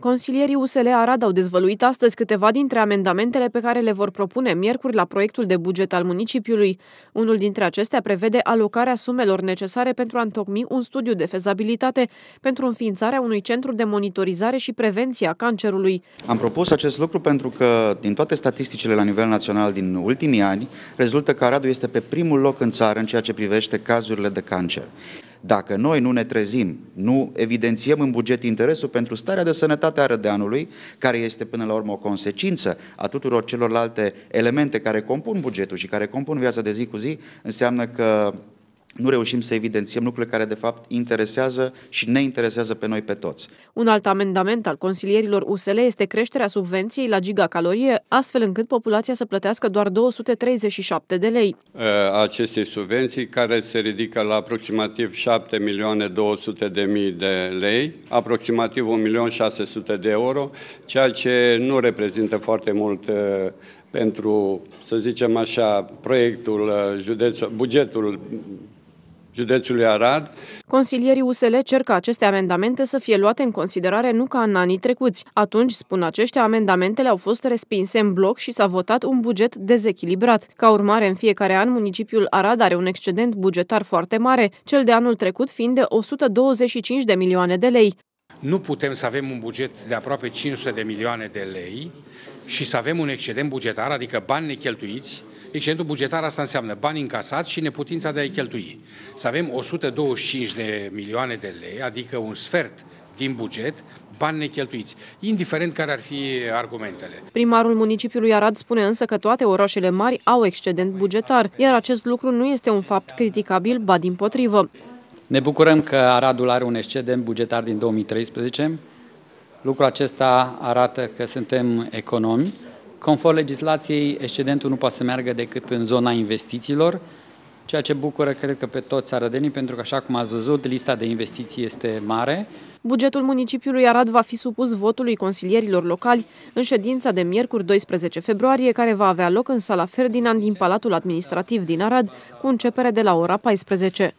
Consilierii USL Arad au dezvăluit astăzi câteva dintre amendamentele pe care le vor propune miercuri la proiectul de buget al municipiului. Unul dintre acestea prevede alocarea sumelor necesare pentru a întocmi un studiu de fezabilitate pentru înființarea unui centru de monitorizare și prevenție a cancerului. Am propus acest lucru pentru că din toate statisticile la nivel național din ultimii ani rezultă că Aradul este pe primul loc în țară în ceea ce privește cazurile de cancer. Dacă noi nu ne trezim, nu evidențiem în buget interesul pentru starea de sănătate a rădeanului, care este până la urmă o consecință a tuturor celorlalte elemente care compun bugetul și care compun viața de zi cu zi, înseamnă că nu reușim să evidențiem lucrurile care de fapt interesează și ne interesează pe noi pe toți. Un alt amendament al consilierilor USL este creșterea subvenției la gigacalorie, astfel încât populația să plătească doar 237 de lei. Aceste subvenții care se ridică la aproximativ 7 milioane 200 de mii de lei, aproximativ 1 milion 600 de euro, ceea ce nu reprezintă foarte mult pentru, să zicem așa, proiectul, județ, bugetul județului Arad. Consilierii USL cer ca aceste amendamente să fie luate în considerare nu ca în anii trecuți. Atunci, spun aceștia, amendamentele au fost respinse în bloc și s-a votat un buget dezechilibrat. Ca urmare, în fiecare an, municipiul Arad are un excedent bugetar foarte mare, cel de anul trecut fiind de 125 de milioane de lei. Nu putem să avem un buget de aproape 500 de milioane de lei și să avem un excedent bugetar, adică bani necheltuiți, Excedentul bugetar asta înseamnă bani încasați și neputința de a-i cheltui. Să avem 125 de milioane de lei, adică un sfert din buget, bani necheltuiți, indiferent care ar fi argumentele. Primarul municipiului Arad spune însă că toate orașele mari au excedent bugetar, iar acest lucru nu este un fapt criticabil, ba din potrivă. Ne bucurăm că Aradul are un excedent bugetar din 2013. Lucrul acesta arată că suntem economi, Conform legislației, excedentul nu poate să meargă decât în zona investițiilor, ceea ce bucură, cred că, pe toți arădenii, pentru că, așa cum ați văzut, lista de investiții este mare. Bugetul municipiului Arad va fi supus votului consilierilor locali în ședința de miercuri 12 februarie, care va avea loc în sala Ferdinand din Palatul Administrativ din Arad, cu începere de la ora 14.